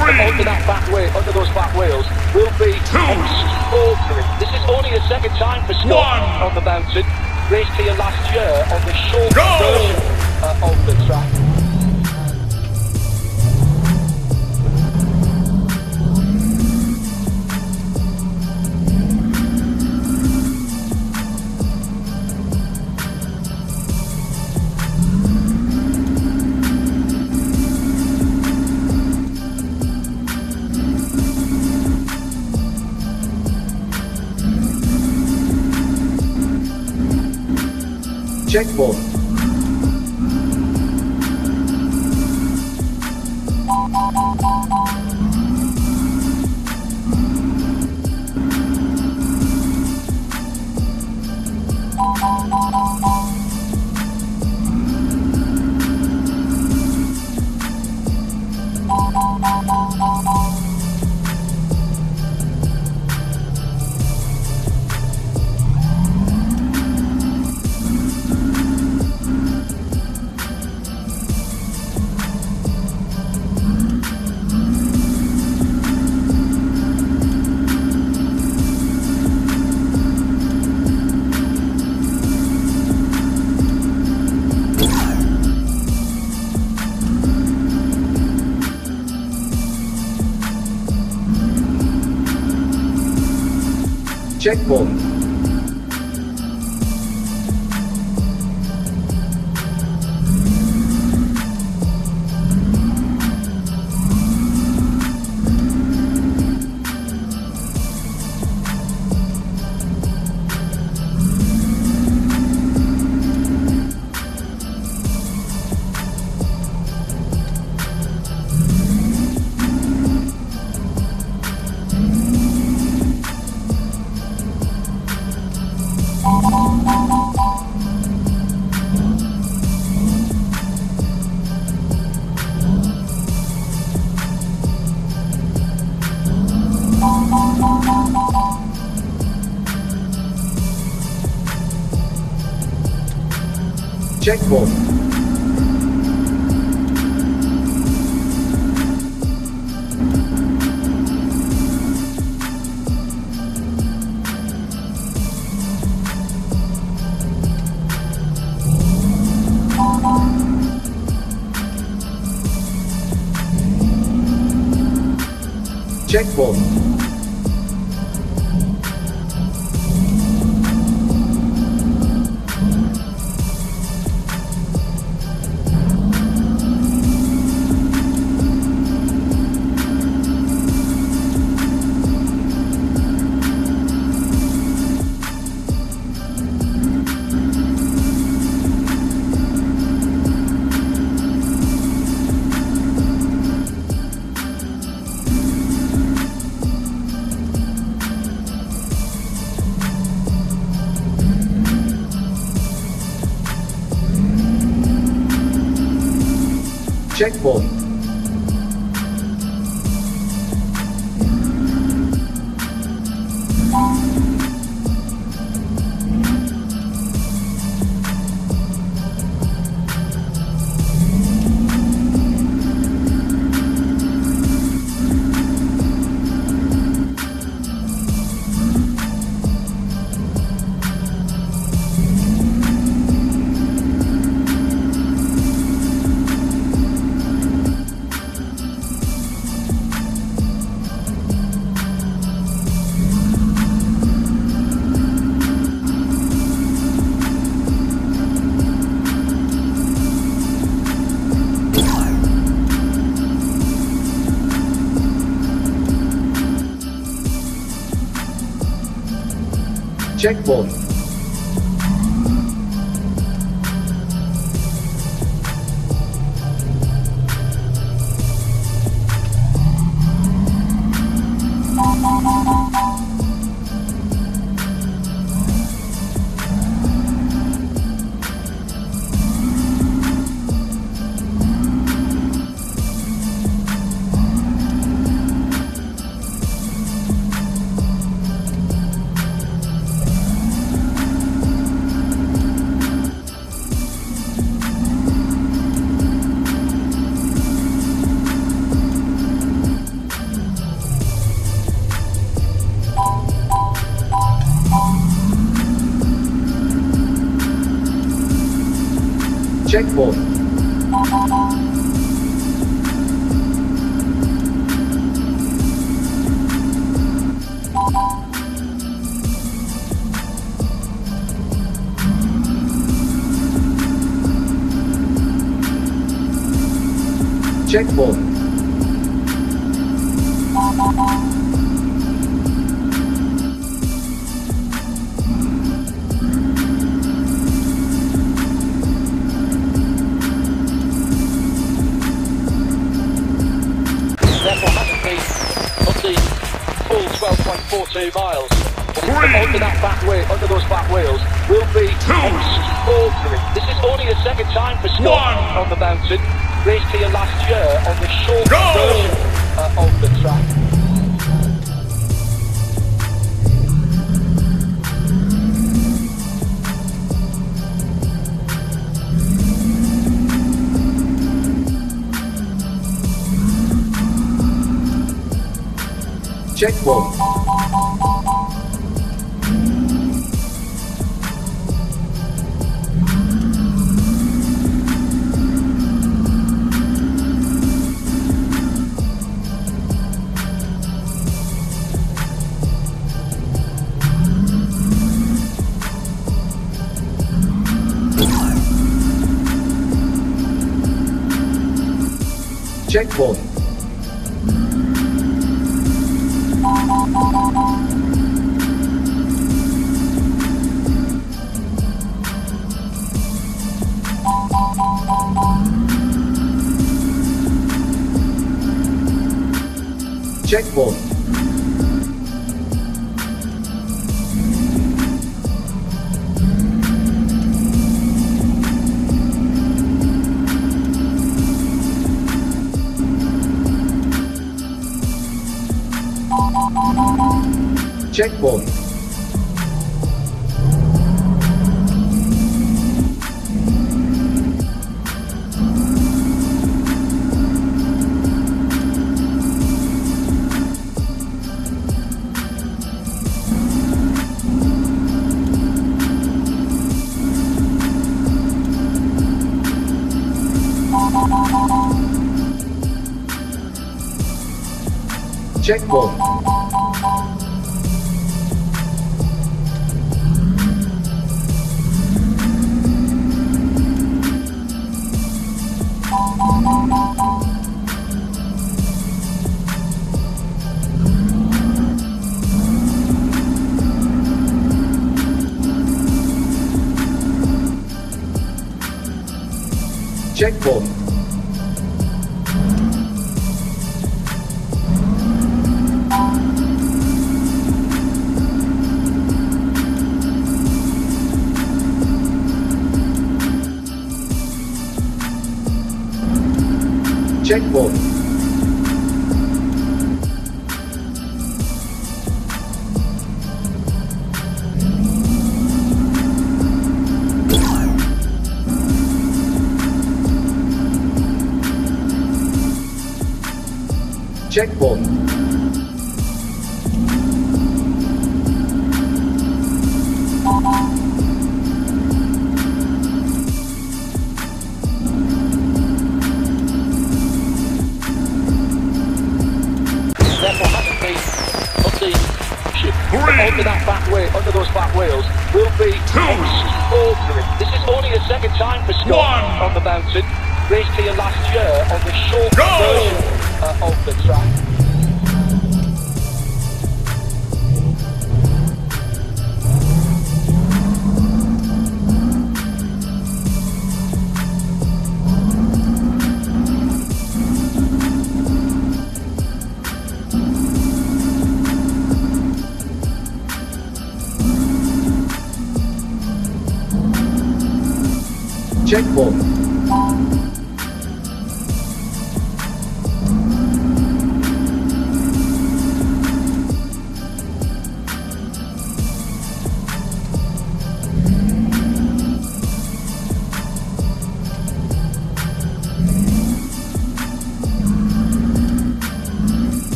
under that back wheel, under those back wheels, will be extraordinary. This is only the second time for Scott One. on the mountain. Raced here last year on the short version uh, of the track. Checkpoint. Checkpoint. Checkpoint. Checkpoint. Checkpoint. Checkpoint. Checkpoint. Checkpoint. Therefore, hasn't been full 12.42 miles. Under that back wheel, under those back wheels, will be extraordinary. This is only the second time for Scott on the mountain. Raced here last year on the short version uh, of the track. Checkpoint. Checkpoint. Checkpoint. Checkpoint. Checkpoint. Checkpoint. form. Check form. Hasn't been up the under that back wheel, under those back wheels, will be extraordinary. This is only the second time for Scott on the mountain. Raced here last year on the short version uh, of the track.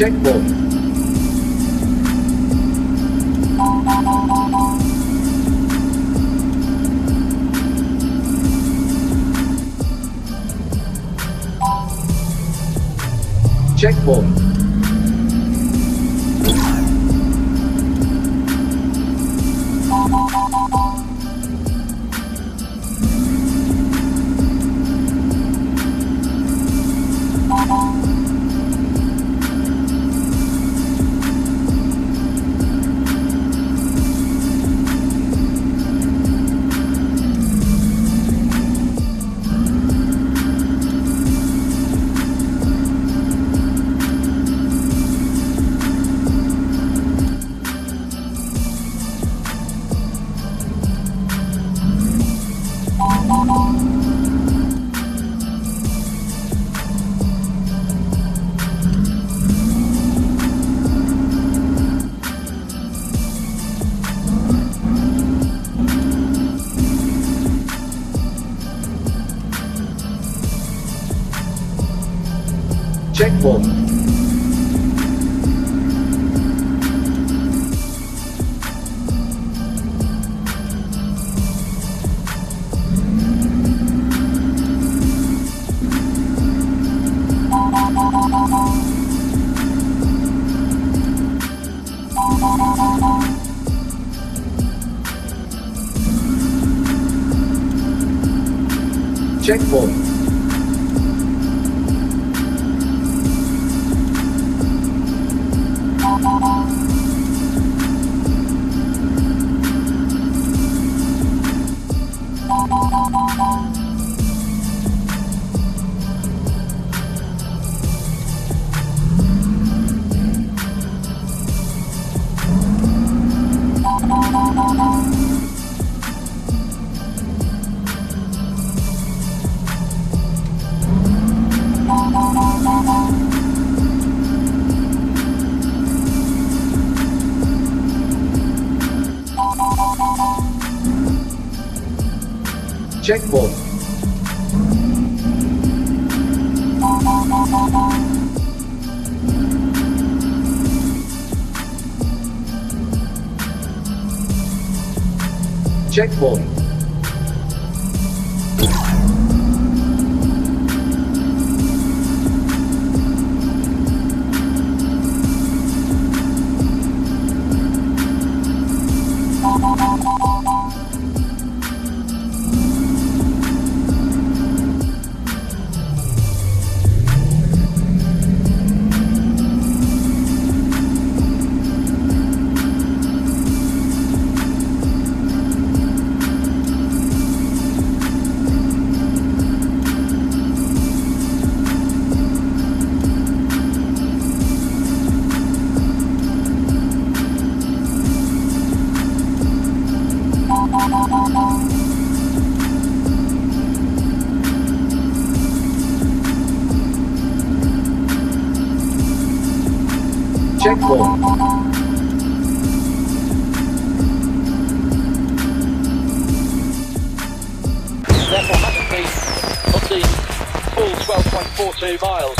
Checkpoint. Checkpoint. Checkpoint. Checkpoint. Checkpoint. Checkpoint. Checkpoint. Therefore, hasn't been up the full 12.42 miles.